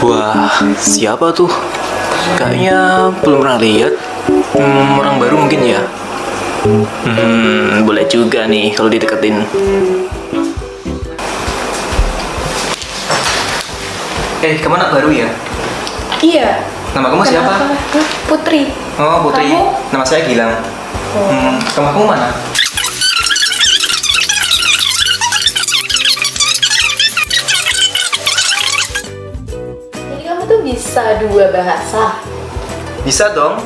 Wah, siapa tuh? Kayaknya belum pernah lihat. Hmm, orang baru mungkin ya. Hmm, boleh juga nih kalau dideketin. Eh, kamu anak baru ya? Iya. Nama kamu siapa? Kenapa? Putri. Oh, Putri. Kamu? Nama saya Gilang. Hmm, kamu kamu mana? Jadi kamu tuh bisa dua bahasa. Bisa dong.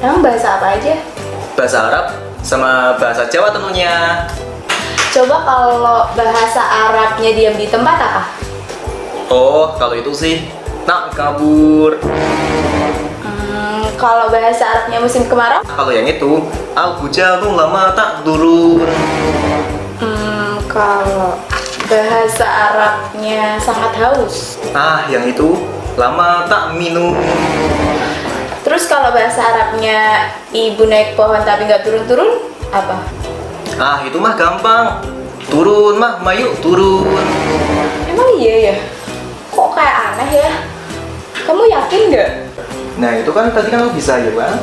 Emang bahasa apa aja? Bahasa Arab sama bahasa Jawa tentunya. Coba kalau bahasa Arabnya diam di tempat apa? Oh, kalau itu sih nak kabur. Kalau bahasa Arabnya musim kemarau? Kalau yang itu, al hujamu lama tak turun. Hmm, kalau bahasa Arabnya sangat haus. Ah, yang itu lama tak minum. Terus kalau bahasa Arabnya ibu naik pohon tapi nggak turun-turun, apa? Ah, itu mah gampang. Turun mah, mayu turun. Emang iya ya? Kok kayak aneh ya? Kamu yakin nggak? Nah, itu kan tadi kan lu bisa ya, Bang?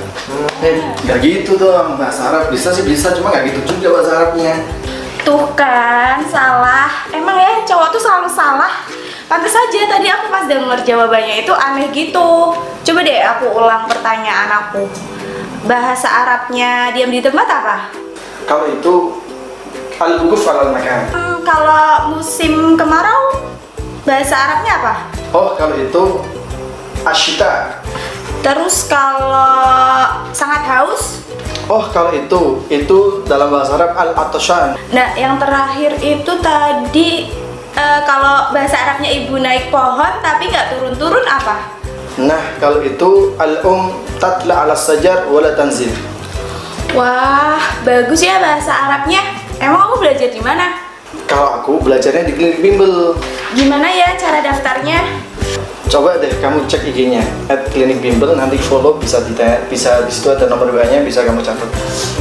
Eh, nggak gitu dong bahasa Arab bisa sih bisa cuma nggak gitu juga bahasa Arabnya Tuh kan, salah. Emang ya cowok tuh selalu salah. Pantes aja tadi aku pas denger jawabannya itu aneh gitu. Coba deh aku ulang pertanyaan aku. Bahasa Arabnya diam di tempat apa? kalau itu al wukuf alal makan Hmm, kalau musim kemarau, bahasa Arabnya apa? oh kalau itu asyita Terus kalau sangat haus? oh kalau itu itu dalam bahasa Arab al atashan Nah, yang terakhir itu tadi eh, kalau bahasa Arabnya ibu naik pohon tapi nggak turun-turun apa? nah kalau itu al um tatla ala sajar wala tanzil Wah, bagus ya bahasa Arabnya. Emang kamu belajar di mana? kalau aku belajarnya di klinik bimbel Gimana ya cara daftarnya? coba deh kamu cek IG-nya at klinik bimbel nanti follow bisa ditanya bisa di situ ada nomor WA-nya bisa kamu catat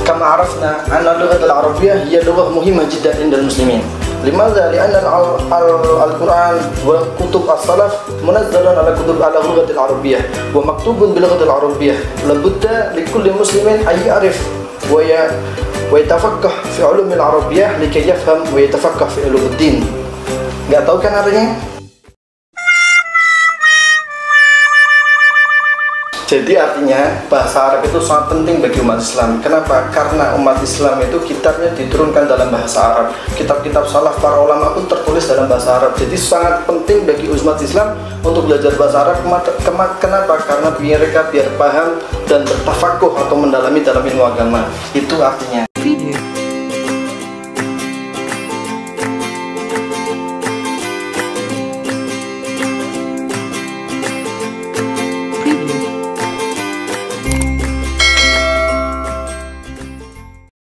kama arafna anna lughat al-arabiyyah hiya lughah muhimmah jiddan indal muslimin لماذا؟ لأن ال- ال- القرآن وكتب السلف منزل على كتب على اللغة العربية ومكتوب باللغة العربية لابد لكل مسلم أن يعرف وي- ويتفقه في علوم العربية لكي يفهم ويتفقه في علوم الدين. Gak tahu kan artinya? Jadi artinya bahasa Arab itu sangat penting bagi umat Islam. Kenapa? Karena umat Islam itu kitabnya diturunkan dalam bahasa Arab. Kitab-kitab salaf para ulama pun tertulis dalam bahasa Arab. Jadi sangat penting bagi umat Islam untuk belajar bahasa Arab. Kema- kema- Kenapa? Karena mereka biar paham dan bertafakuh atau mendalami dalam ilmu agama. Itu artinya. Preview.